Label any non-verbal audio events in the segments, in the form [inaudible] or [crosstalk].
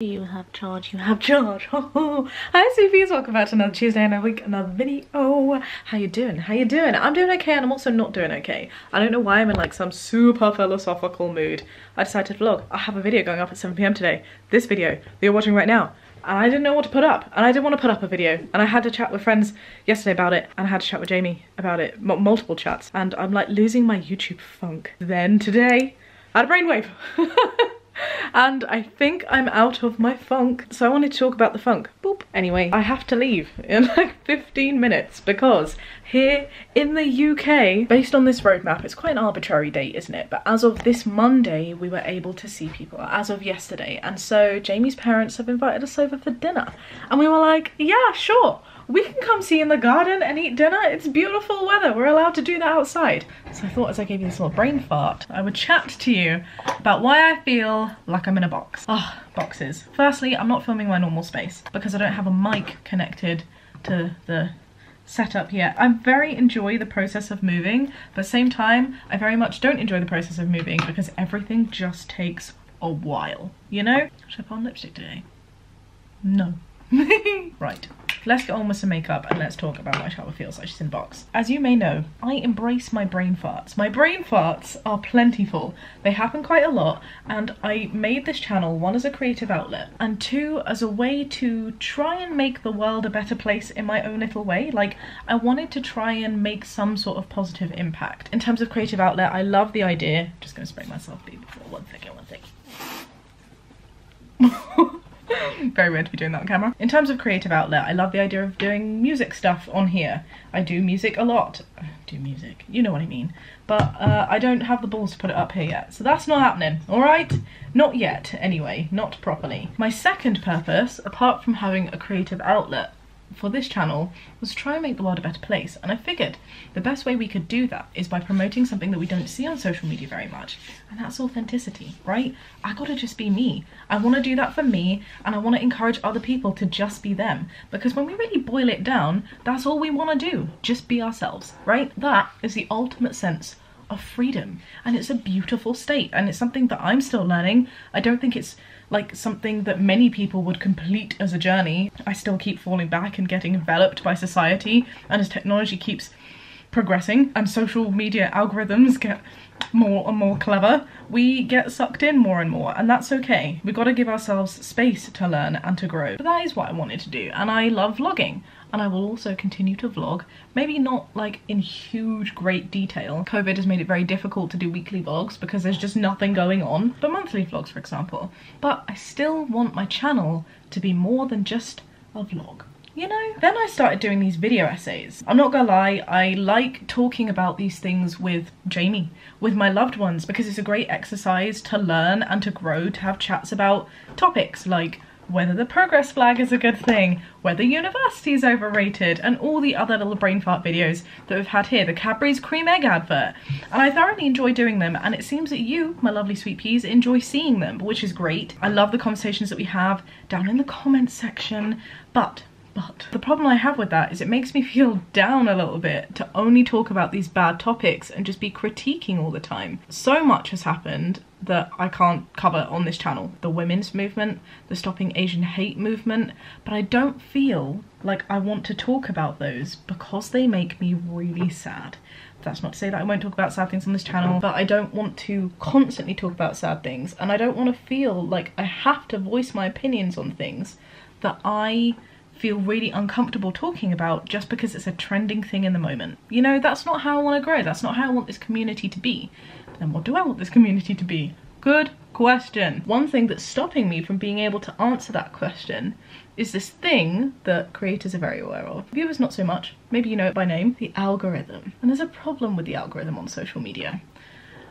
You have charge, you have charge. [laughs] Hi Sophies, welcome back to another Tuesday, another week, another video. How you doing? How you doing? I'm doing okay and I'm also not doing okay. I don't know why I'm in like some super philosophical mood. I decided to vlog. I have a video going up at 7pm today. This video that you're watching right now. And I didn't know what to put up. And I didn't want to put up a video. And I had to chat with friends yesterday about it. And I had to chat with Jamie about it. M multiple chats. And I'm like losing my YouTube funk. Then today, I had a brainwave. [laughs] and I think I'm out of my funk. So I wanted to talk about the funk. Boop. Anyway, I have to leave in [laughs] like 15 minutes because here in the UK, based on this roadmap, it's quite an arbitrary date, isn't it? But as of this Monday, we were able to see people as of yesterday. And so Jamie's parents have invited us over for dinner. And we were like, yeah, sure we can come see in the garden and eat dinner. It's beautiful weather. We're allowed to do that outside. So I thought as I gave you this little brain fart, I would chat to you about why I feel like I'm in a box. Oh, boxes. Firstly, I'm not filming my normal space because I don't have a mic connected to the setup yet. I very enjoy the process of moving, but same time, I very much don't enjoy the process of moving because everything just takes a while, you know? Should I put on lipstick today? No. [laughs] right let's get on with some makeup and let's talk about why Charlotte feels like she's in box. As you may know, I embrace my brain farts. My brain farts are plentiful. They happen quite a lot and I made this channel, one as a creative outlet and two as a way to try and make the world a better place in my own little way. Like I wanted to try and make some sort of positive impact. In terms of creative outlet, I love the idea. Just gonna spray myself before one second, one second. [laughs] Very weird to be doing that on camera. In terms of creative outlet, I love the idea of doing music stuff on here. I do music a lot. I do music, you know what I mean. But uh, I don't have the balls to put it up here yet. So that's not happening, all right? Not yet, anyway, not properly. My second purpose, apart from having a creative outlet, for this channel was try and make the world a better place and I figured the best way we could do that is by promoting something that we don't see on social media very much and that's authenticity right? I gotta just be me. I want to do that for me and I want to encourage other people to just be them because when we really boil it down that's all we want to do just be ourselves right? That is the ultimate sense of freedom and it's a beautiful state and it's something that I'm still learning. I don't think it's like something that many people would complete as a journey. I still keep falling back and getting enveloped by society and as technology keeps progressing and social media algorithms get more and more clever, we get sucked in more and more and that's okay. We've got to give ourselves space to learn and to grow. But that is what I wanted to do and I love vlogging and I will also continue to vlog. Maybe not like in huge great detail. COVID has made it very difficult to do weekly vlogs because there's just nothing going on, but monthly vlogs for example. But I still want my channel to be more than just a vlog you know? Then I started doing these video essays. I'm not gonna lie, I like talking about these things with Jamie, with my loved ones, because it's a great exercise to learn and to grow, to have chats about topics like whether the progress flag is a good thing, whether university is overrated, and all the other little brain fart videos that we've had here, the Cadbury's cream egg advert. And I thoroughly enjoy doing them, and it seems that you, my lovely sweet peas, enjoy seeing them, which is great. I love the conversations that we have down in the comments section, but the problem I have with that is it makes me feel down a little bit to only talk about these bad topics and just be critiquing all the time. So much has happened that I can't cover on this channel. The women's movement, the stopping Asian hate movement, but I don't feel like I want to talk about those because they make me really sad. That's not to say that I won't talk about sad things on this channel, but I don't want to constantly talk about sad things and I don't want to feel like I have to voice my opinions on things that I feel really uncomfortable talking about just because it's a trending thing in the moment. You know, that's not how I want to grow. That's not how I want this community to be. But then what do I want this community to be? Good question. One thing that's stopping me from being able to answer that question is this thing that creators are very aware of. Viewers not so much, maybe you know it by name, the algorithm. And there's a problem with the algorithm on social media.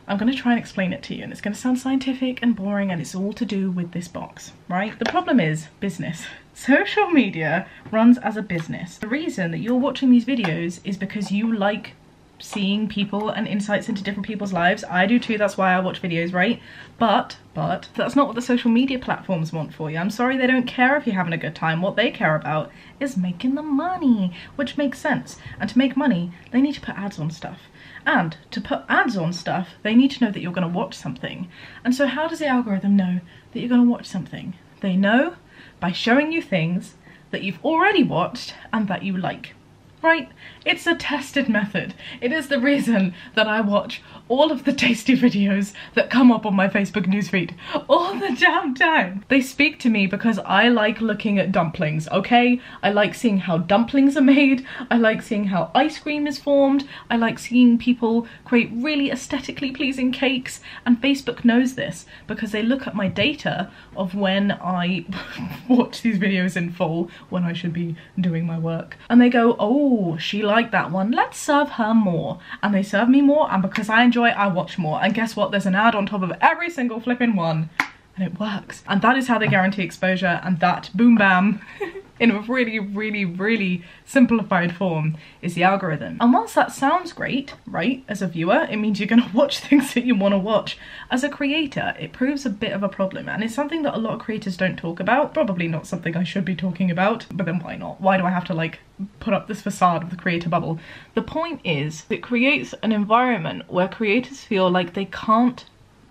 I'm going to try and explain it to you and it's going to sound scientific and boring and it's all to do with this box, right? The problem is business. [laughs] Social media runs as a business. The reason that you're watching these videos is because you like seeing people and insights into different people's lives. I do too, that's why I watch videos, right? But, but, that's not what the social media platforms want for you. I'm sorry they don't care if you're having a good time. What they care about is making the money, which makes sense. And to make money, they need to put ads on stuff. And to put ads on stuff, they need to know that you're going to watch something. And so how does the algorithm know that you're going to watch something? They know by showing you things that you've already watched and that you like. Right? It's a tested method. It is the reason that I watch all of the tasty videos that come up on my Facebook newsfeed all the damn time. They speak to me because I like looking at dumplings, okay? I like seeing how dumplings are made. I like seeing how ice cream is formed. I like seeing people create really aesthetically pleasing cakes. And Facebook knows this because they look at my data of when I [laughs] watch these videos in full, when I should be doing my work. And they go, oh, oh, she liked that one. Let's serve her more. And they serve me more. And because I enjoy I watch more. And guess what? There's an ad on top of every single flipping one. And it works. And that is how they guarantee exposure. And that, boom bam, [laughs] in a really, really, really simplified form is the algorithm. And whilst that sounds great, right, as a viewer, it means you're gonna [laughs] watch things that you wanna watch. As a creator, it proves a bit of a problem and it's something that a lot of creators don't talk about. Probably not something I should be talking about, but then why not? Why do I have to like put up this facade of the creator bubble? The point is, it creates an environment where creators feel like they can't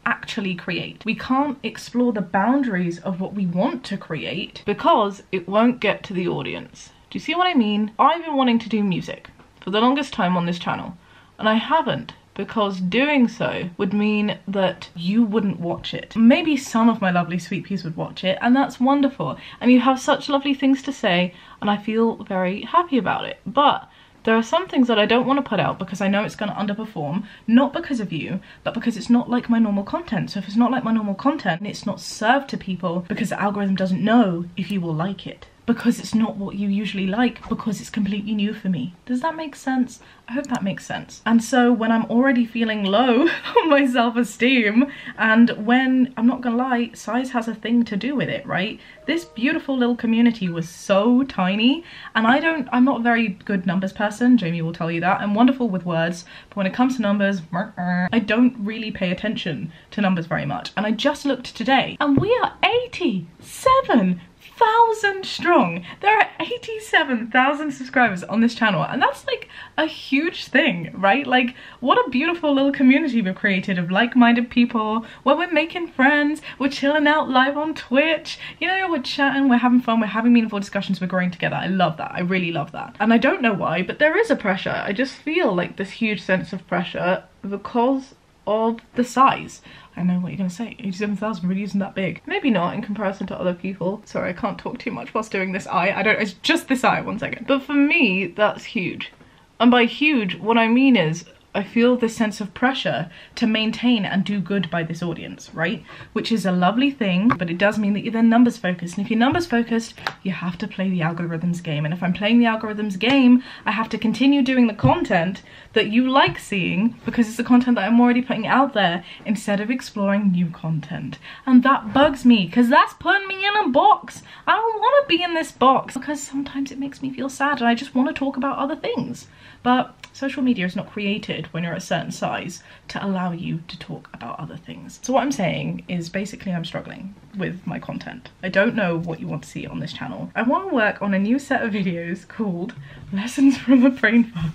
actually create. We can't explore the boundaries of what we want to create because it won't get to the audience. Do you see what I mean? I've been wanting to do music for the longest time on this channel and I haven't because doing so would mean that you wouldn't watch it. Maybe some of my lovely sweet peas would watch it and that's wonderful and you have such lovely things to say and I feel very happy about it. But there are some things that I don't want to put out because I know it's going to underperform, not because of you, but because it's not like my normal content. So if it's not like my normal content, it's not served to people because the algorithm doesn't know if you will like it because it's not what you usually like because it's completely new for me. Does that make sense? I hope that makes sense. And so when I'm already feeling low [laughs] on my self-esteem and when, I'm not gonna lie, size has a thing to do with it, right? This beautiful little community was so tiny and I don't, I'm not a very good numbers person, Jamie will tell you that. I'm wonderful with words, but when it comes to numbers, [laughs] I don't really pay attention to numbers very much. And I just looked today and we are 87 thousand strong. There are 87,000 subscribers on this channel and that's like a huge thing, right? Like what a beautiful little community we've created of like-minded people where we're making friends, we're chilling out live on Twitch, you know, we're chatting, we're having fun, we're having meaningful discussions, we're growing together. I love that. I really love that. And I don't know why, but there is a pressure. I just feel like this huge sense of pressure because of the size. I know what you're gonna say, 87,000 really isn't that big. Maybe not in comparison to other people. Sorry, I can't talk too much whilst doing this eye. I don't, it's just this eye, one second. But for me, that's huge. And by huge, what I mean is I feel this sense of pressure to maintain and do good by this audience, right? Which is a lovely thing, but it does mean that you're then numbers focused. And if you're numbers focused, you have to play the algorithms game. And if I'm playing the algorithms game, I have to continue doing the content that you like seeing because it's the content that I'm already putting out there instead of exploring new content. And that bugs me because that's putting me in a box. I don't want to be in this box because sometimes it makes me feel sad and I just want to talk about other things. But social media is not created when you're a certain size to allow you to talk about other things. So what I'm saying is basically I'm struggling with my content. I don't know what you want to see on this channel. I want to work on a new set of videos called Lessons from a Brain Fart.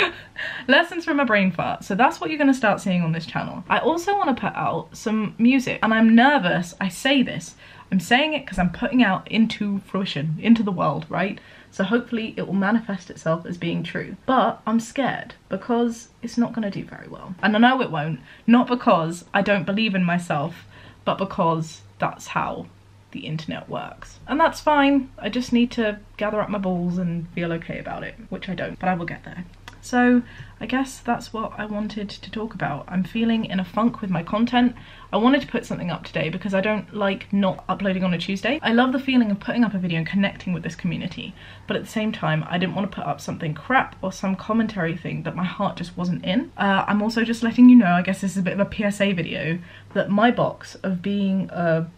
[laughs] Lessons from a brain fart. So that's what you're gonna start seeing on this channel. I also wanna put out some music and I'm nervous, I say this. I'm saying it because I'm putting out into fruition, into the world, right? So hopefully it will manifest itself as being true. But I'm scared because it's not going to do very well. And I know it won't. Not because I don't believe in myself, but because that's how the internet works. And that's fine. I just need to gather up my balls and feel okay about it, which I don't, but I will get there. So I guess that's what I wanted to talk about. I'm feeling in a funk with my content. I wanted to put something up today because I don't like not uploading on a Tuesday. I love the feeling of putting up a video and connecting with this community, but at the same time, I didn't want to put up something crap or some commentary thing that my heart just wasn't in. Uh, I'm also just letting you know, I guess this is a bit of a PSA video, that my box of being a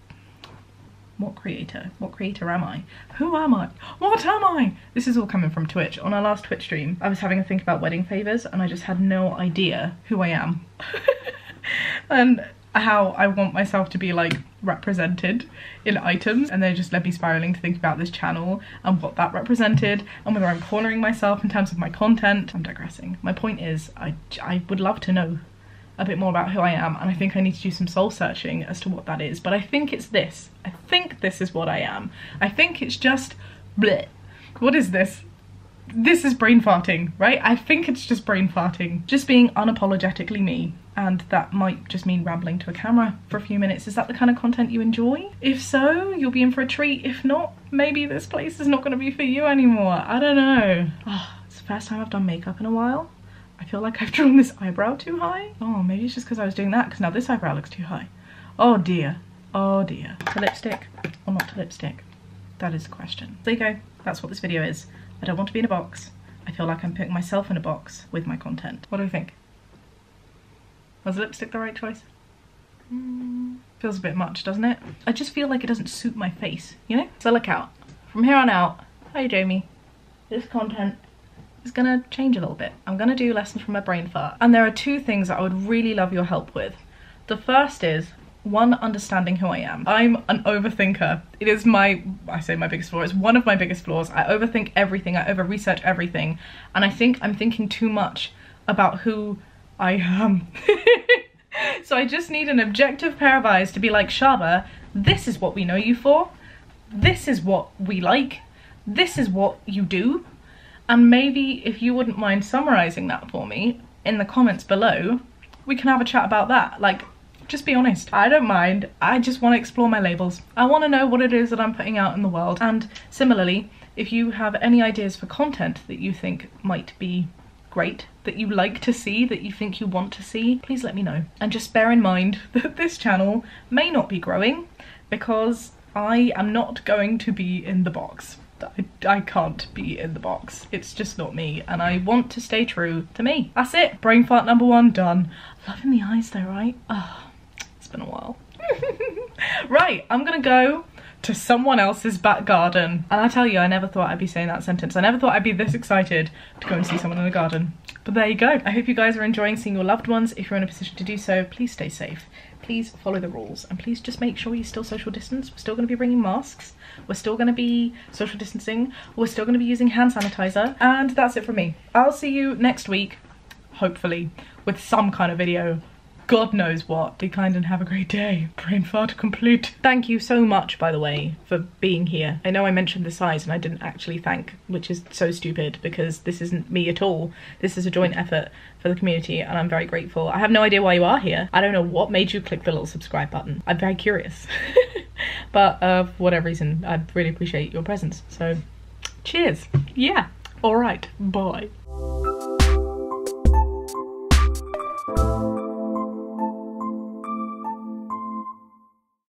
what creator? What creator am I? Who am I? What am I? This is all coming from Twitch. On our last Twitch stream, I was having a think about wedding favours and I just had no idea who I am. [laughs] and how I want myself to be like represented in items and they just led me spiraling to think about this channel and what that represented and whether I'm cornering myself in terms of my content. I'm digressing. My point is I, I would love to know a bit more about who I am and I think I need to do some soul searching as to what that is. But I think it's this. I think this is what I am. I think it's just bleh. What is this? This is brain farting, right? I think it's just brain farting. Just being unapologetically me. And that might just mean rambling to a camera for a few minutes. Is that the kind of content you enjoy? If so, you'll be in for a treat. If not, maybe this place is not going to be for you anymore. I don't know. Oh, it's the first time I've done makeup in a while. I feel like I've drawn this eyebrow too high. Oh, maybe it's just because I was doing that because now this eyebrow looks too high. Oh dear. Oh dear. To lipstick or not to lipstick? That is the question. There you go. That's what this video is. I don't want to be in a box. I feel like I'm putting myself in a box with my content. What do you think? Was lipstick the right choice? Mm, feels a bit much, doesn't it? I just feel like it doesn't suit my face, you know? So look out. From here on out, hi Jamie, this content is gonna change a little bit. I'm gonna do lessons from a brain fart. And there are two things that I would really love your help with. The first is one, understanding who I am. I'm an overthinker. It is my, I say my biggest flaw, it's one of my biggest flaws. I overthink everything, I over research everything, and I think I'm thinking too much about who I am. [laughs] so I just need an objective pair of eyes to be like, Shaaba, this is what we know you for, this is what we like, this is what you do, and maybe if you wouldn't mind summarising that for me in the comments below, we can have a chat about that. Like, just be honest. I don't mind. I just want to explore my labels. I want to know what it is that I'm putting out in the world. And similarly, if you have any ideas for content that you think might be great, that you like to see, that you think you want to see, please let me know. And just bear in mind [laughs] that this channel may not be growing because I am not going to be in the box. I, I can't be in the box. It's just not me, and I want to stay true to me. That's it. Brain fart number one done. Loving the eyes though, right? Oh, it's been a while. [laughs] right, I'm gonna go to someone else's back garden. And I tell you, I never thought I'd be saying that sentence. I never thought I'd be this excited to go and see someone in the garden. But there you go. I hope you guys are enjoying seeing your loved ones. If you're in a position to do so, please stay safe. Please follow the rules and please just make sure you still social distance. We're still going to be bringing masks. We're still going to be social distancing. We're still going to be using hand sanitizer. And that's it from me. I'll see you next week, hopefully, with some kind of video God knows what. Be kind and have a great day. Brain fart complete. Thank you so much, by the way, for being here. I know I mentioned the size and I didn't actually thank, which is so stupid because this isn't me at all. This is a joint effort for the community and I'm very grateful. I have no idea why you are here. I don't know what made you click the little subscribe button. I'm very curious. [laughs] but uh, for whatever reason, I really appreciate your presence. So cheers. Yeah. All right. Bye.